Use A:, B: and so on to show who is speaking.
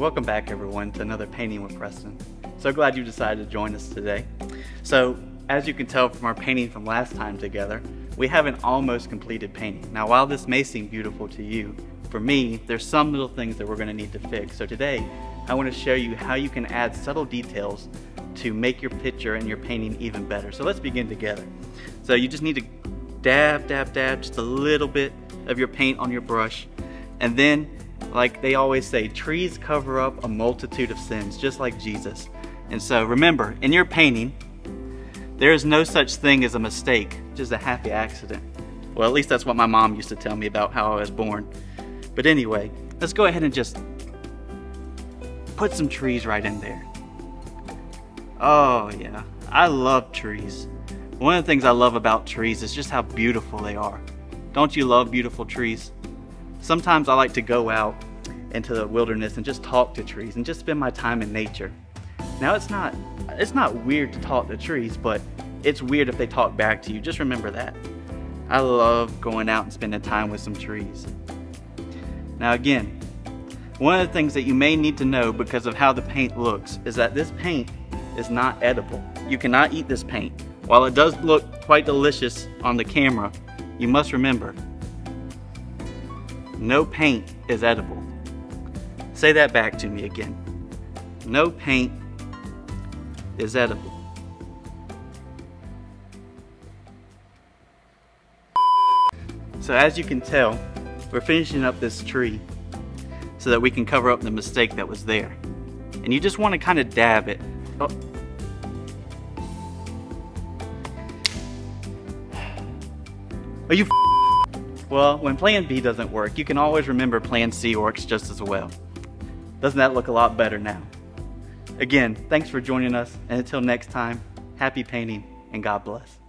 A: Welcome back everyone to another Painting with Preston. So glad you decided to join us today. So as you can tell from our painting from last time together, we have an almost completed painting. Now while this may seem beautiful to you, for me, there's some little things that we're gonna need to fix. So today, I wanna show you how you can add subtle details to make your picture and your painting even better. So let's begin together. So you just need to dab, dab, dab just a little bit of your paint on your brush. And then, like they always say, trees cover up a multitude of sins, just like Jesus. And so remember, in your painting, there is no such thing as a mistake, just a happy accident. Well, at least that's what my mom used to tell me about how I was born. But anyway, let's go ahead and just put some trees right in there. Oh yeah, I love trees. One of the things I love about trees is just how beautiful they are. Don't you love beautiful trees? Sometimes I like to go out into the wilderness and just talk to trees and just spend my time in nature. Now it's not it's not weird to talk to trees, but it's weird if they talk back to you. Just remember that. I love going out and spending time with some trees. Now again, one of the things that you may need to know because of how the paint looks is that this paint is not edible. You cannot eat this paint. While it does look quite delicious on the camera, you must remember, no paint is edible. Say that back to me again. No paint is edible. So as you can tell, we're finishing up this tree so that we can cover up the mistake that was there. And you just want to kind of dab it. Oh. Are you Well, when plan B doesn't work, you can always remember plan C works just as well. Doesn't that look a lot better now? Again, thanks for joining us, and until next time, happy painting and God bless.